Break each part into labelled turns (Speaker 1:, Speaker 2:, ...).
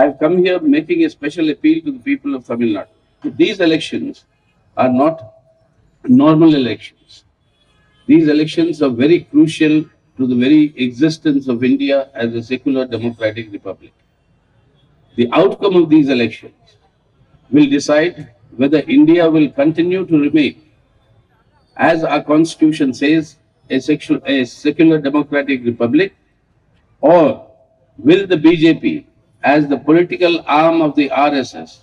Speaker 1: I've come here making a special appeal to the people of Tamil Nadu. These elections are not normal elections. These elections are very crucial to the very existence of India as a secular democratic republic. The outcome of these elections will decide whether India will continue to remain, as our constitution says, a, sexual, a secular democratic republic, or will the BJP, as the political arm of the RSS,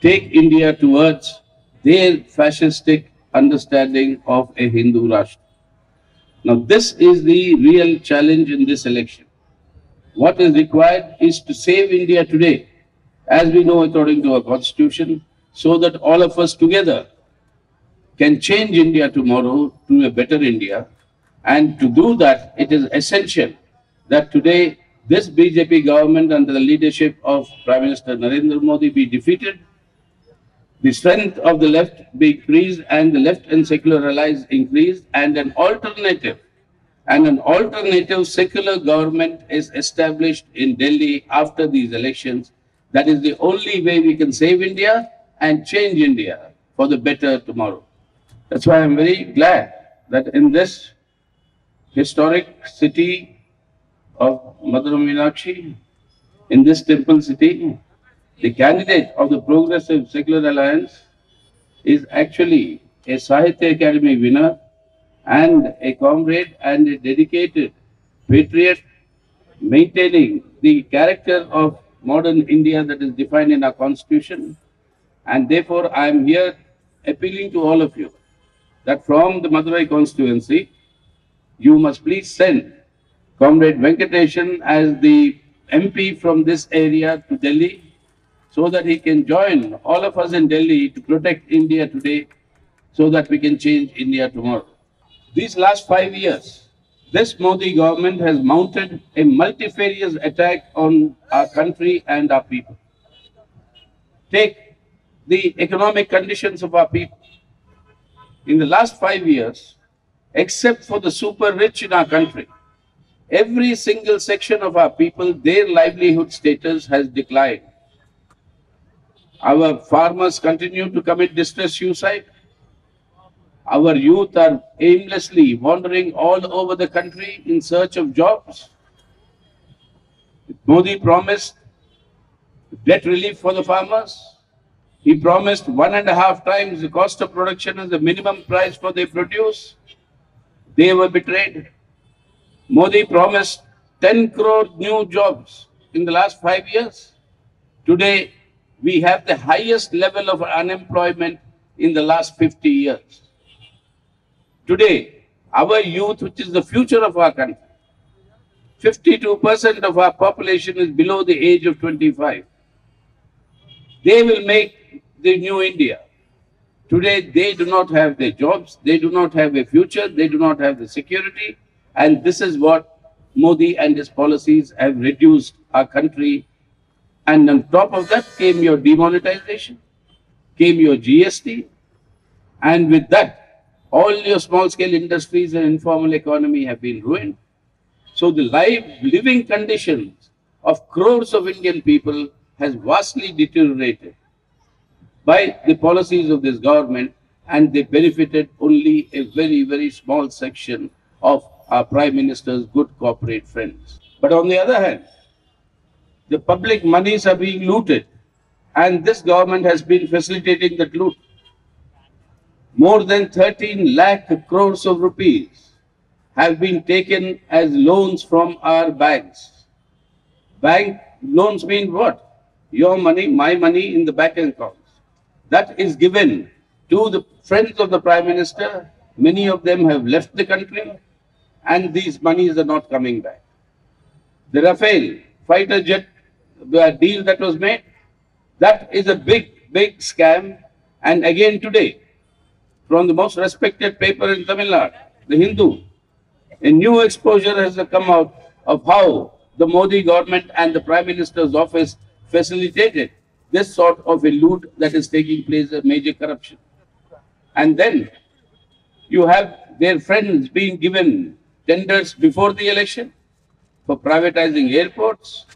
Speaker 1: take India towards their fascistic understanding of a Hindu Rashtra? Now, this is the real challenge in this election. What is required is to save India today, as we know according to our constitution, so that all of us together can change India tomorrow to a better India. And to do that, it is essential that today this BJP government under the leadership of Prime Minister Narendra Modi be defeated, the strength of the left be increased and the left and secular allies increased and an alternative and an alternative secular government is established in Delhi after these elections. That is the only way we can save India and change India for the better tomorrow. That's why I'm very glad that in this historic city of Madurai Meenakshi, in this temple city, the candidate of the Progressive Secular Alliance is actually a Sahitya Akademi winner and a comrade and a dedicated patriot maintaining the character of modern India that is defined in our constitution. And therefore, I am here appealing to all of you that from the Madurai constituency, you must please send Comrade Venkatesan as the MP from this area to Delhi so that he can join all of us in Delhi to protect India today so that we can change India tomorrow. These last five years, this Modi government has mounted a multifarious attack on our country and our people. Take the economic conditions of our people. In the last five years, except for the super rich in our country, every single section of our people, their livelihood status has declined. Our farmers continue to commit distress suicide. Our youth are aimlessly wandering all over the country in search of jobs. Modi promised debt relief for the farmers. He promised one and a half times the cost of production as the minimum price for their produce. They were betrayed. Modi promised 10 crore new jobs in the last five years. Today, we have the highest level of unemployment in the last 50 years. Today, our youth, which is the future of our country, 52% of our population is below the age of 25. They will make the new India. Today, they do not have their jobs, they do not have a future, they do not have the security, and this is what Modi and his policies have reduced our country. And on top of that came your demonetization, came your GST, and with that, all your small scale industries and informal economy have been ruined. So the life, living conditions of crores of Indian people has vastly deteriorated by the policies of this government and they benefited only a very, very small section of our Prime Minister's good corporate friends. But on the other hand, the public monies are being looted and this government has been facilitating that loot. More than 13 lakh crores of rupees have been taken as loans from our banks. Bank loans mean what? Your money, my money in the bank accounts. That is given to the friends of the Prime Minister. Many of them have left the country and these monies are not coming back. The Rafale fighter jet deal that was made, that is a big, big scam. And again today, from the most respected paper in Tamil Nadu, the Hindu, a new exposure has come out of how the Modi government and the Prime Minister's office facilitated this sort of a loot that is taking place, a major corruption. And then you have their friends being given tenders before the election for privatizing airports,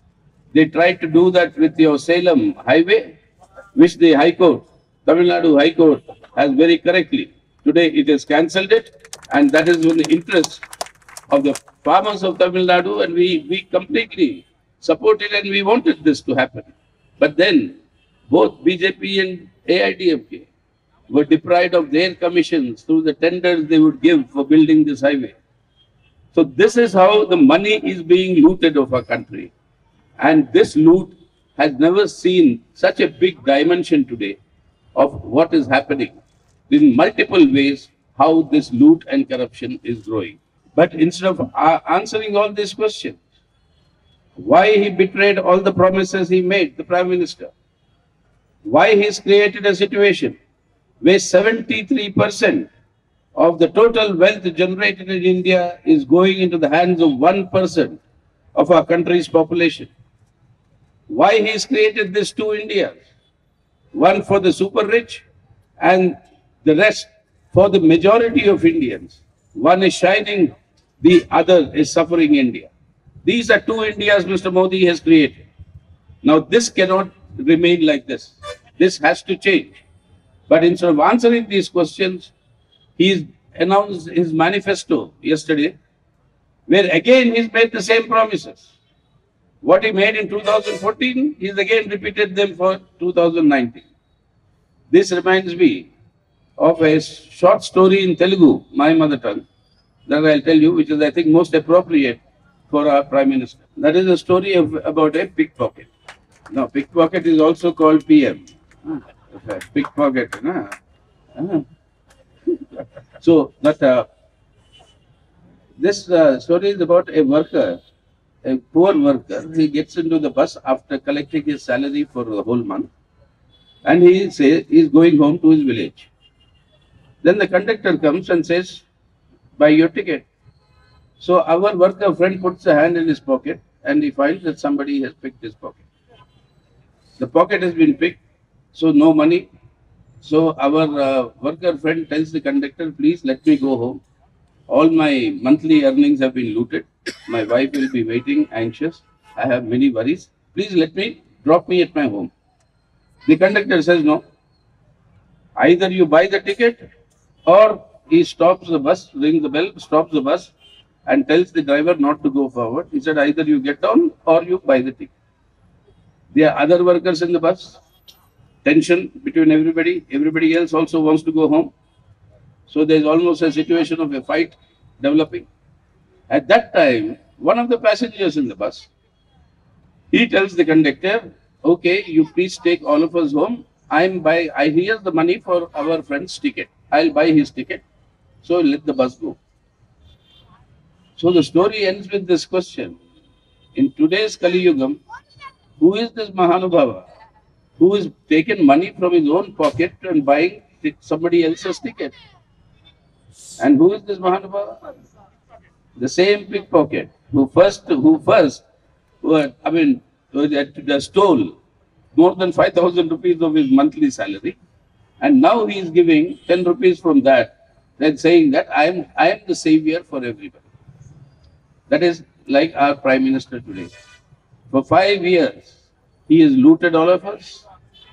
Speaker 1: They tried to do that with your Salem highway, which the High Court, Tamil Nadu High Court, has very correctly. Today it has cancelled it, and that is in the interest of the farmers of Tamil Nadu, and we, we completely supported and we wanted this to happen. But then both BJP and AIADMK were deprived of their commissions through the tenders they would give for building this highway. So this is how the money is being looted of our country. And this loot has never seen such a big dimension today of what is happening in multiple ways, how this loot and corruption is growing. But instead of uh, answering all these questions, why he betrayed all the promises he made, the Prime Minister, why he's created a situation where 73% of the total wealth generated in India is going into the hands of 1% of our country's population. Why he's created these two Indias, one for the super rich and the rest for the majority of Indians. One is shining, the other is suffering India. These are two Indias Mr. Modi has created. Now this cannot remain like this. This has to change. But instead of answering these questions, he's announced his manifesto yesterday, where again he's made the same promises. What he made in 2014, he's again repeated them for 2019. This reminds me of a short story in Telugu, my mother tongue, that I'll tell you, which is, I think, most appropriate for our Prime Minister. That is a story of, about a pickpocket. Now, pickpocket is also called PM. Ah, pickpocket. Ah. So, that uh, this uh, story is about a worker, a poor worker. He gets into the bus after collecting his salary for the whole month, and he says he is going home to his village. Then the conductor comes and says, "Buy your ticket." So our worker friend puts a hand in his pocket, and he finds that somebody has picked his pocket. The pocket has been picked, so no money. So our uh, worker friend tells the conductor, please let me go home. All my monthly earnings have been looted. My wife will be waiting, anxious. I have many worries. Please let me, drop me at my home. The conductor says, no. Either you buy the ticket or he stops the bus, rings the bell, stops the bus and tells the driver not to go forward. He said, either you get down or you buy the ticket. There are other workers in the bus. Tension between everybody. Everybody else also wants to go home. So there's almost a situation of a fight developing. At that time, one of the passengers in the bus, he tells the conductor, okay, you please take all of us home. I'm buy, I here's the money for our friend's ticket. I'll buy his ticket. So let the bus go. So the story ends with this question. In today's Kali Yugam, who is this Mahanubhava who is taking money from his own pocket and buying somebody else's ticket? And who is this Mahanubhava? The same pickpocket who first, who first, who had, I mean, who stole more than 5,000 rupees of his monthly salary. And now he is giving 10 rupees from that and saying that I am, I am the savior for everybody. That is like our Prime Minister today. For five years, he has looted all of us.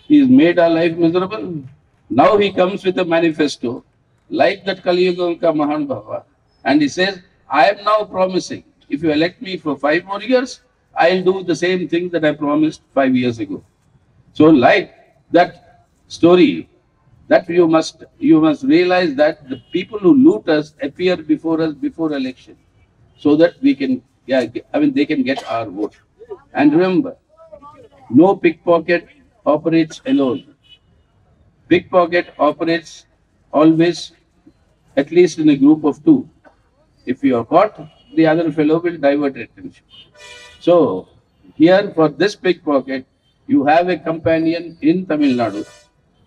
Speaker 1: He has made our life miserable. Now he comes with a manifesto like that Kali Yuga Mahan Bhava and he says, I am now promising, if you elect me for five more years, I'll do the same thing that I promised five years ago. So like that story, that you must you must realize that the people who loot us appear before us before election so that we can yeah, I mean they can get our vote. And remember, no pickpocket operates alone. Pickpocket operates always at least in a group of two. If you are caught, the other fellow will divert attention. So, here for this pickpocket, you have a companion in Tamil Nadu,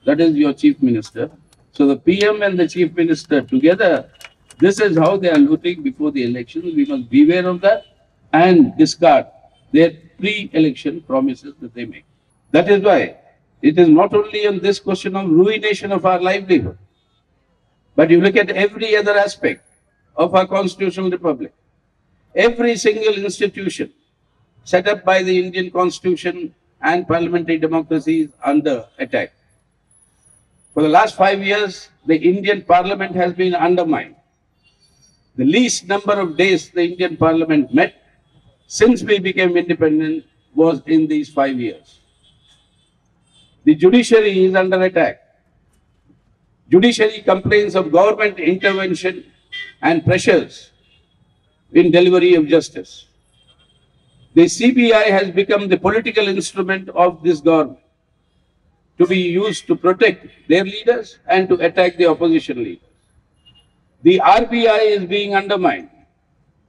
Speaker 1: that is your chief minister. So the PM and the chief minister together, this is how they are looting before the elections. We must beware of that and discard their pre-election promises that they make. That is why it is not only on this question of ruination of our livelihood, but you look at every other aspect of our constitutional republic. Every single institution set up by the Indian constitution and parliamentary democracy is under attack. For the last five years, the Indian parliament has been undermined. The least number of days the Indian parliament met since we became independent was in these five years. The judiciary is under attack. Judiciary complains of government intervention and pressures in delivery of justice. The CBI has become the political instrument of this government to be used to protect their leaders and to attack the opposition leaders. The RBI is being undermined.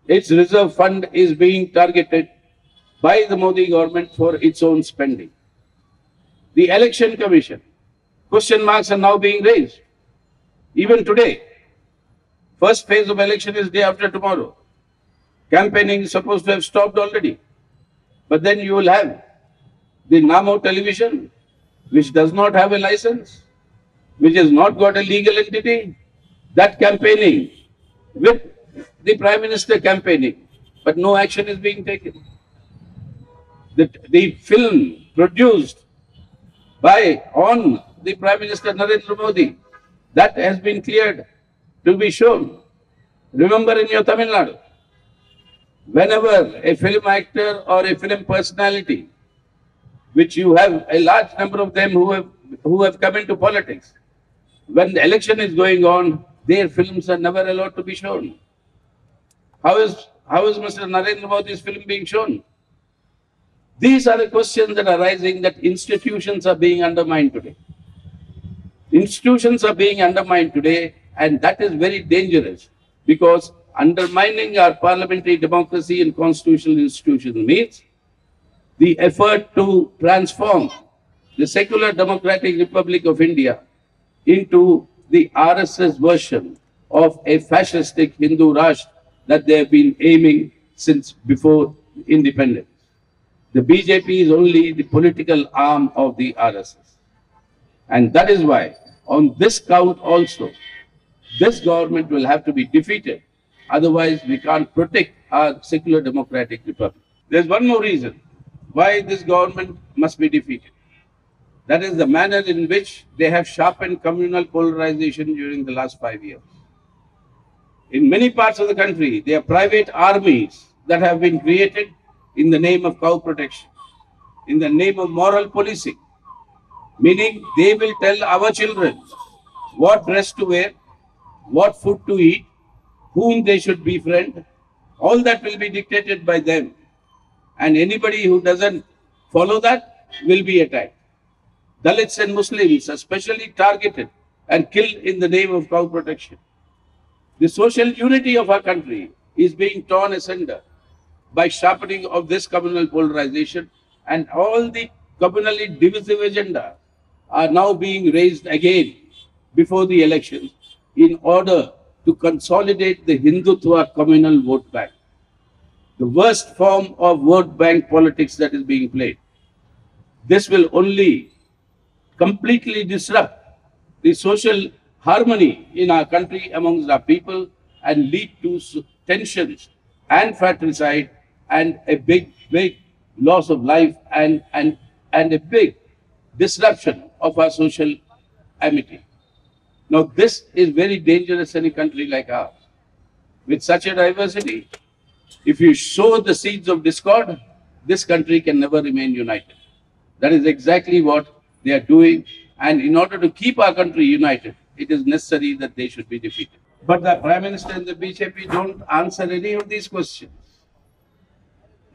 Speaker 1: Its reserve fund is being targeted by the Modi government for its own spending. The election commission, question marks are now being raised. Even today, first phase of election is day after tomorrow. Campaigning is supposed to have stopped already. But then you will have the Namo television, which does not have a license, which has not got a legal entity, that campaigning with the Prime Minister campaigning, but no action is being taken. The, the film produced by on the Prime Minister Narendra Modi, that has been cleared to be shown. Remember in your Tamil Nadu, whenever a film actor or a film personality, which you have a large number of them who have, who have come into politics, when the election is going on, their films are never allowed to be shown. How is, how is Mr. Narendra Modi's film being shown? These are the questions that are rising that institutions are being undermined today. Institutions are being undermined today, and that is very dangerous because undermining our parliamentary democracy and constitutional institutions means the effort to transform the secular democratic republic of India into the RSS version of a fascistic Hindu Rashtra that they have been aiming since before independence. The BJP is only the political arm of the RSS. And that is why, on this count also, this government will have to be defeated Otherwise, we can't protect our secular democratic republic. There's one more reason why this government must be defeated. That is the manner in which they have sharpened communal polarization during the last five years. In many parts of the country, there are private armies that have been created in the name of cow protection, in the name of moral policing, meaning they will tell our children what dress to wear, what food to eat, whom they should befriend, all that will be dictated by them. And anybody who doesn't follow that will be attacked. Dalits and Muslims are specially targeted and killed in the name of cow protection. The social unity of our country is being torn asunder by sharpening of this communal polarization and all the communally divisive agenda are now being raised again before the elections in order to consolidate the Hindutva communal vote bank. The worst form of vote bank politics that is being played. This will only completely disrupt the social harmony in our country amongst our people and lead to tensions and fratricide and a big, big loss of life and, and, and a big disruption of our social amity. Now, this is very dangerous in a country like ours. With such a diversity, if you sow the seeds of discord, this country can never remain united. That is exactly what they are doing. And in order to keep our country united, it is necessary that they should be defeated. But the Prime Minister and the BJP don't answer any of these questions.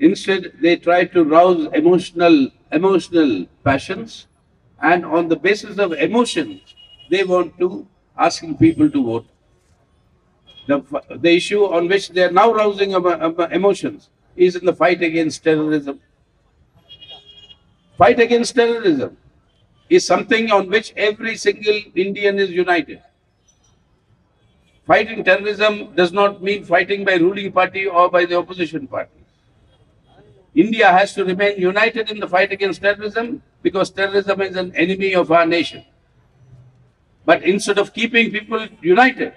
Speaker 1: Instead, they try to rouse emotional, emotional passions, and on the basis of emotions, they want to asking people to vote. The, the issue on which they are now rousing emotions is in the fight against terrorism. Fight against terrorism is something on which every single Indian is united. Fighting terrorism does not mean fighting by ruling party or by the opposition party. India has to remain united in the fight against terrorism because terrorism is an enemy of our nation. But instead of keeping people united,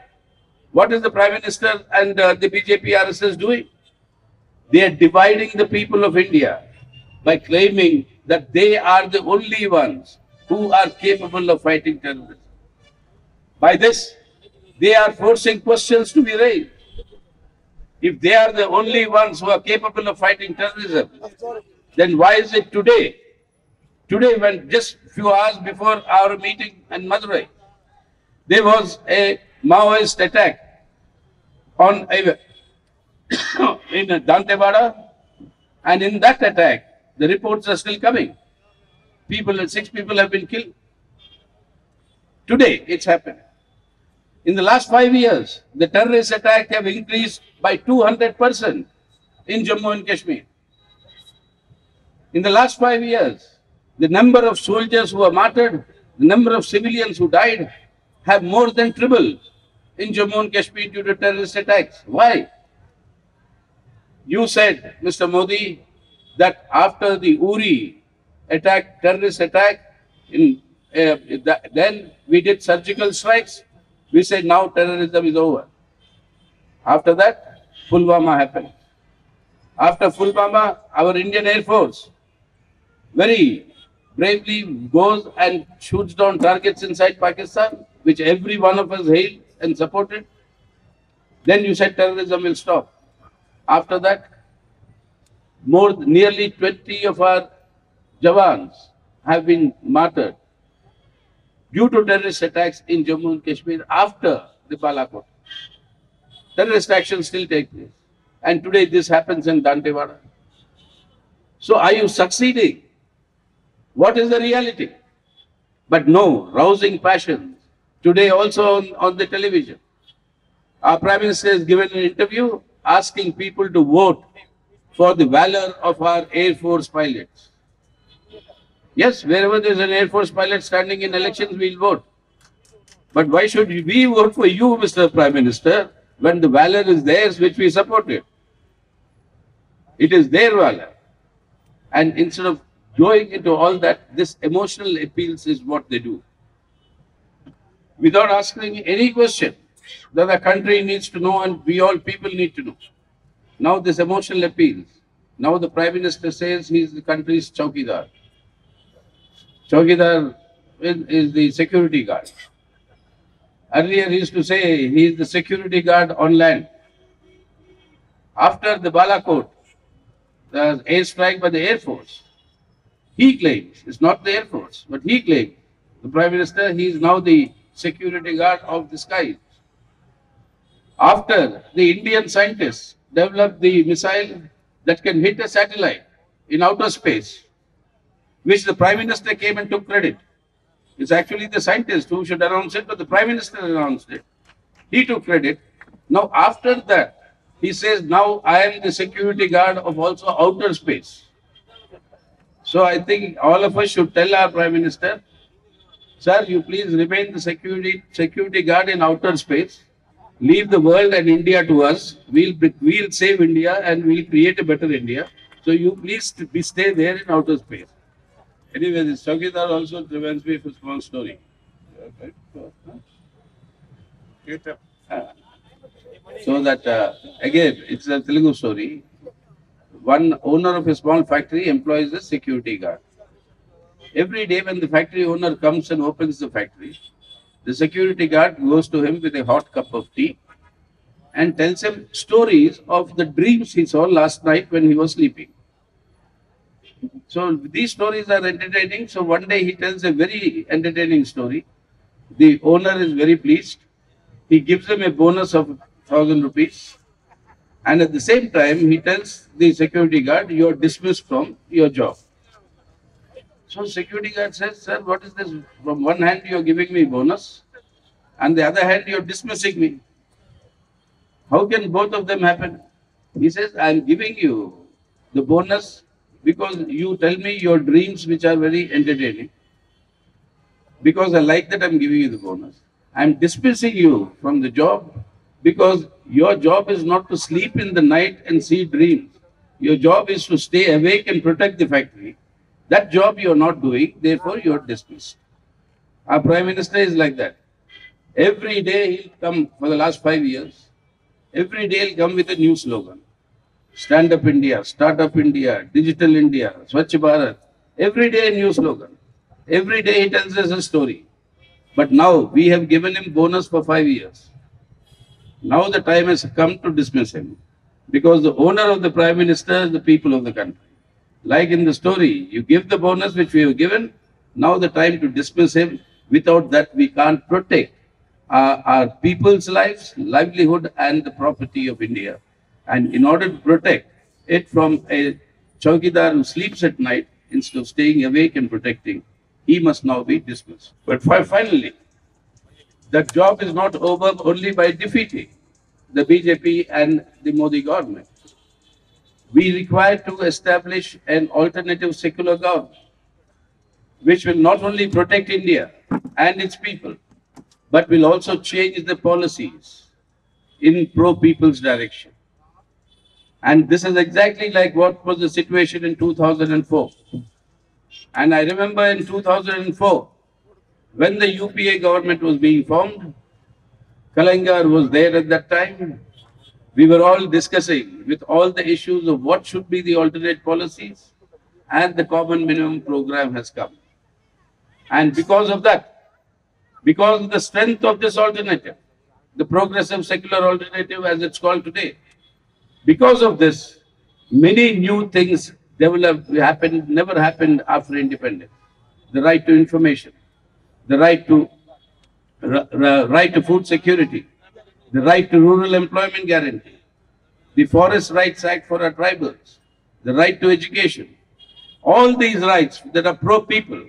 Speaker 1: what is the Prime Minister and uh, the BJP RSS doing? They are dividing the people of India by claiming that they are the only ones who are capable of fighting terrorism. By this, they are forcing questions to be raised. If they are the only ones who are capable of fighting terrorism, then why is it today? Today, when just few hours before our meeting in Madurai, there was a Maoist attack on a, in Dantewada, and in that attack, the reports are still coming. People, six people have been killed. Today, it's happened. In the last five years, the terrorist attacks have increased by 200% in Jammu and Kashmir. In the last five years, the number of soldiers who were martyred, the number of civilians who died have more than tripled in Jammu and Kashmir due to terrorist attacks. Why? You said, Mr. Modi, that after the Uri attack, terrorist attack, in, uh, then we did surgical strikes. We said now terrorism is over. After that, Pulwama happened. After Pulwama, our Indian Air Force very bravely goes and shoots down targets inside Pakistan, which every one of us hailed and supported. Then you said terrorism will stop. After that, more nearly 20 of our Jawans have been martyred due to terrorist attacks in Jammu and Kashmir after the Balakot. Terrorist actions still take place. And today this happens in Dantewada. So are you succeeding? What is the reality? But no, rousing passions. Today also on, on the television. Our Prime Minister has given an interview asking people to vote for the valor of our Air Force pilots. Yes, wherever there's an Air Force pilot standing in elections, we'll vote. But why should we vote for you, Mr. Prime Minister, when the valor is theirs which we supported? It is their valor. And instead of going into all that, this emotional appeals is what they do. Without asking any question that the country needs to know and we all people need to know. Now this emotional appeals. Now the Prime Minister says he is the country's chowkidar. Chowkidar is the security guard. Earlier he used to say he is the security guard on land. After the Balakot, the airstrike by the Air Force, he claims, it's not the Air Force, but he claims, the Prime Minister, he is now the security guard of the skies. After the Indian scientists developed the missile that can hit a satellite in outer space, which the Prime Minister came and took credit. It's actually the scientist who should announce it, but the Prime Minister announced it. He took credit. Now, after that, he says, now I am the security guard of also outer space. So I think all of us should tell our Prime Minister, sir, you please remain the security, security guard in outer space. Leave the world and India to us. We'll, we'll save India and we'll create a better India. So you please stay there in outer space. Anyway, this Chowkidar also reminds me of a small story. Uh, so that, uh, again, it's a Telugu story. One owner of a small factory employs a security guard. Every day when the factory owner comes and opens the factory, the security guard goes to him with a hot cup of tea and tells him stories of the dreams he saw last night when he was sleeping. So these stories are entertaining. So one day he tells a very entertaining story. The owner is very pleased. He gives him a bonus of thousand rupees. And at the same time, he tells the security guard, you are dismissed from your job. So security guard says, sir, what is this? From one hand, you are giving me bonus. And the other hand, you are dismissing me. How can both of them happen? He says, I am giving you the bonus because you tell me your dreams which are very entertaining. Because I like that I'm giving you the bonus. I'm dismissing you from the job because your job is not to sleep in the night and see dreams. Your job is to stay awake and protect the factory. That job you're not doing, therefore you're dismissed. Our Prime Minister is like that. Every day he'll come for the last five years. Every day he'll come with a new slogan. Stand Up India, Start Up India, Digital India, Swachh Bharat. Every day a new slogan. Every day he tells us a story. But now we have given him bonus for five years. Now the time has come to dismiss him. Because the owner of the Prime Minister is the people of the country. Like in the story, you give the bonus which we have given, now the time to dismiss him. Without that, we can't protect our, our people's lives, livelihood, and the property of India. And in order to protect it from a chowkidar who sleeps at night, instead of staying awake and protecting, he must now be dismissed. But finally, that job is not over only by defeating the BJP and the Modi government. We require to establish an alternative secular government, which will not only protect India and its people, but will also change the policies in pro-people's direction. And this is exactly like what was the situation in 2004. And I remember in 2004, when the UPA government was being formed, Kalaignar was there at that time. We were all discussing with all the issues of what should be the alternate policies, and the common minimum program has come. And because of that, because of the strength of this alternative, the progressive secular alternative as it's called today, because of this, many new things developed, happened, never happened after independence. The right to information, the right to right to food security, the right to rural employment guarantee, the Forest Rights Act for our tribals, the right to education. All these rights that are pro-people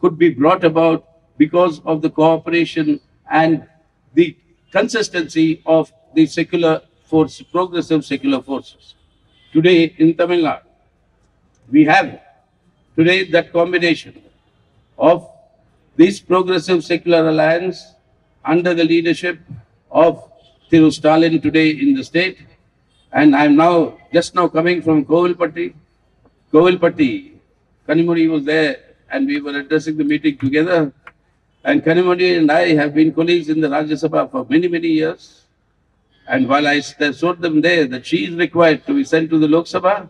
Speaker 1: could be brought about because of the cooperation and the consistency of the secular force, progressive secular forces. Today in Tamil Nadu, we have today that combination of this progressive secular alliance under the leadership of Thiru Stalin today in the state. And I'm now, just now coming from Kovilpatti. Kovilpatti, Kanimozhi was there and we were addressing the meeting together. And Kanimozhi and I have been colleagues in the Rajya Sabha for many, many years. And while I showed them there that she is required to be sent to the Lok Sabha,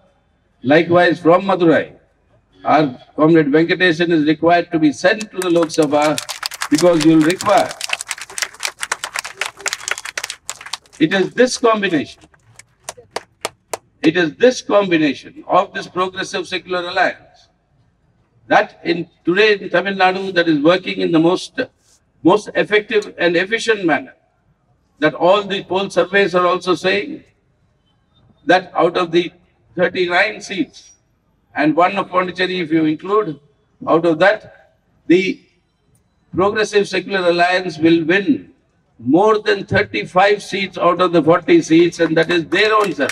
Speaker 1: likewise from Madurai, our comrade Venkatesan is required to be sent to the Lok Sabha because you will require. It is this combination. It is this combination of this progressive secular alliance that in today in Tamil Nadu that is working in the most most effective and efficient manner. That all the poll surveys are also saying that out of the 39 seats and one of Pondicherry if you include, out of that, the Progressive Secular Alliance will win more than 35 seats out of the 40 seats and that is their own sir,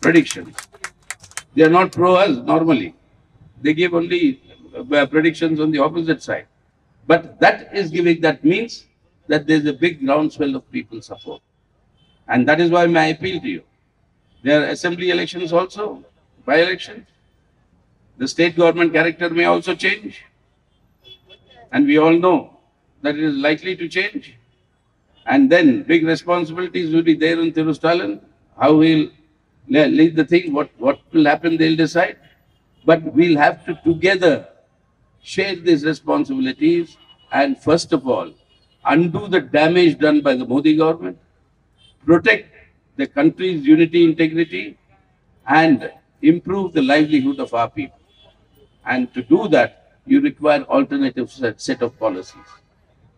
Speaker 1: predictions. They are not pro us normally. They give only uh, predictions on the opposite side. But that is giving, that means that there is a big groundswell of people support. And that is why my appeal to you. There are assembly elections also, by elections. The state government character may also change. And we all know that it is likely to change. And then big responsibilities will be there on Thiru Stalin, how he'll lead the thing, what, what will happen, they'll decide. But we'll have to together share these responsibilities and first of all, undo the damage done by the Modi government, protect the country's unity, integrity, and improve the livelihood of our people. And to do that, you require alternative set, set of policies.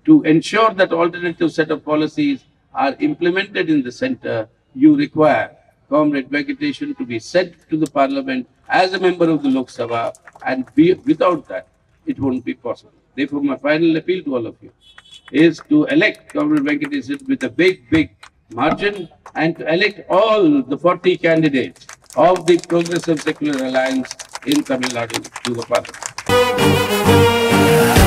Speaker 1: To ensure that alternative set of policies are implemented in the center, you require Comrade Venkatesan to be sent to the parliament as a member of the Lok Sabha and be, without that, it won't be possible. Therefore, my final appeal to all of you is to elect Comrade Venkatesan with a big, big margin and to elect all the 40 candidates of the Progressive Secular Alliance in Tamil Nadu to the parliament.